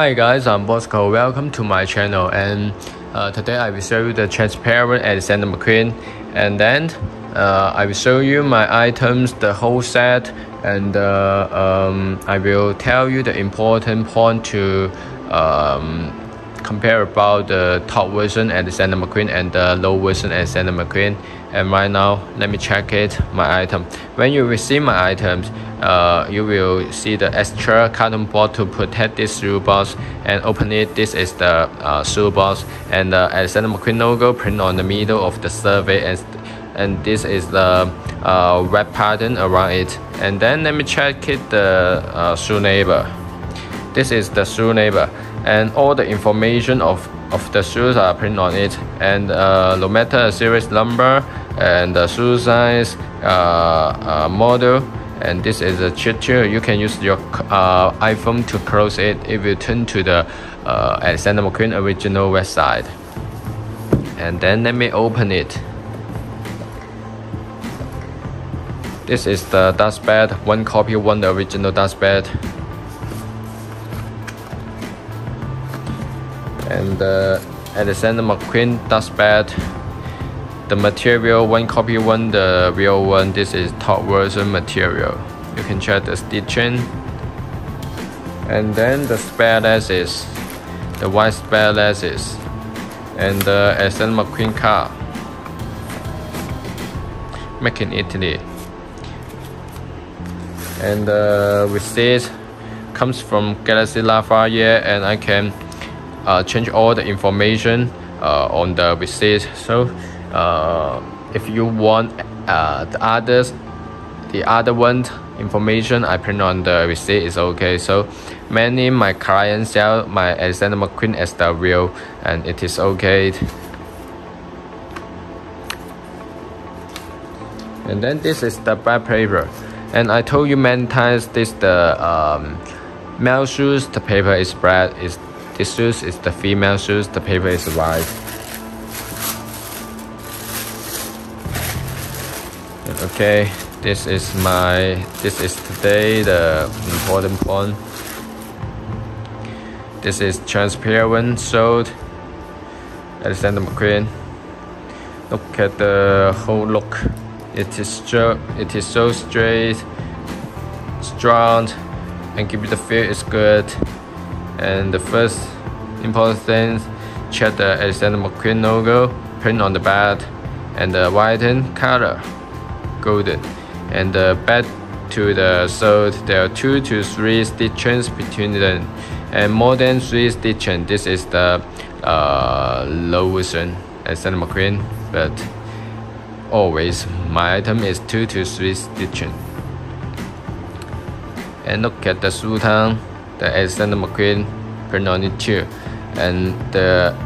Hi guys, I'm Bosco. Welcome to my channel. And uh, today I will show you the transparent Alexander McQueen and then uh, I will show you my items, the whole set. And uh, um, I will tell you the important point to um, compare about the top version Alexander McQueen and the low version Alexander McQueen and right now let me check it my item. When you receive my items uh, you will see the extra cotton board to protect this shoe box and open it. This is the uh, shoe box and the Alexander McQueen logo print on the middle of the survey and and this is the uh, red pattern around it. And then let me check it the uh, shoe neighbor. This is the shoe neighbor. And all the information of of the shoes are printed on it. And uh, no matter series number and the shoe size uh, uh, model and this is a cheat you can use your uh, iphone to close it if you turn to the uh, alexander mcqueen original website and then let me open it. This is the dust bed one copy one the original dust bed and the Alexander McQueen dust bed the material one copy one the real one. This is top version material. You can check the stitching. And then the spare laces the white spare laces and the Alexander McQueen car. Made in Italy. And the receipt comes from Galaxy Lafayette and I can uh, change all the information uh, on the receipt so uh, if you want uh, the others the other one information I print on the receipt is okay. So many my clients sell my Alexander McQueen as the real and it is okay. And then this is the back paper. And I told you many times this the um, male shoes the paper is black is this shoes is the female shoes, the paper is white. Okay, this is my, this is today the important point. This is transparent sold Alexander McQueen. Look at the whole look. It is it is so straight, strong, and give you the feel is good and the first important thing check the Alexander McQueen logo print on the back and the whitened color golden and the back to the sole there are two to three stitches between them. And more than three stitches this is the uh, low version Alexander McQueen but always my item is two to three stitches and look at the sultan the Alexander McQueen print on it too and the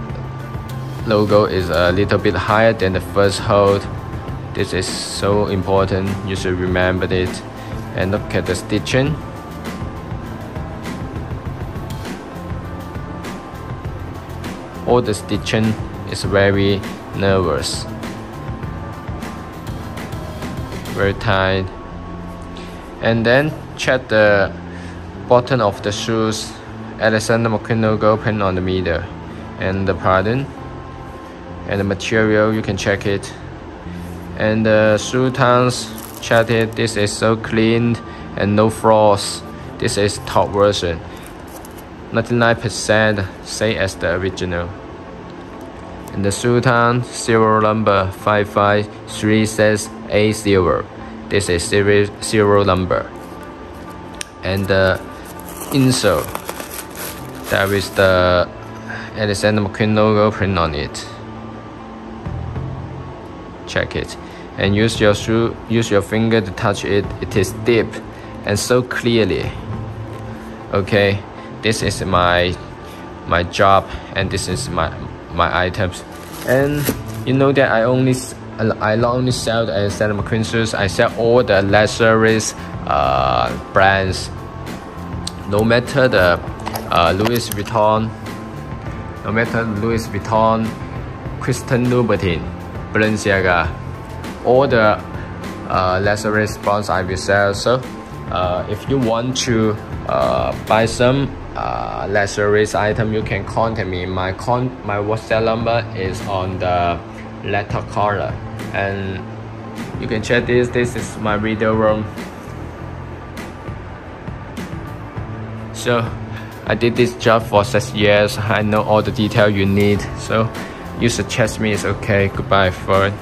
logo is a little bit higher than the first hold this is so important. You should remember it. And look at the stitching. All the stitching is very nervous. Very tight. And then check the bottom of the shoes. Alexander McQueen logo print on the middle and the pattern. And the material you can check it and the tongues check this is so clean and no flaws. This is top version. 99% same as the original. And the Sultan serial number 55380 this is serial serial number. And the insole there is the Alexander McQueen logo print on it check it. And use your shoe use your finger to touch it. It is deep and so clearly. Okay this is my my job and this is my my items. And you know that I only I not only sell the Alexander McQueen shoes I sell all the luxurious uh, brands. No matter the uh, Louis Vuitton no matter Louis Vuitton Christian Louboutin Balenciaga all the uh, luxury brands I will sell so uh, if you want to uh, buy some uh, luxurious item, you can contact me. My con my WhatsApp number is on the letter color, and you can check this. This is my video room. So I did this job for six years. I know all the detail you need. So you suggest me is okay. Goodbye for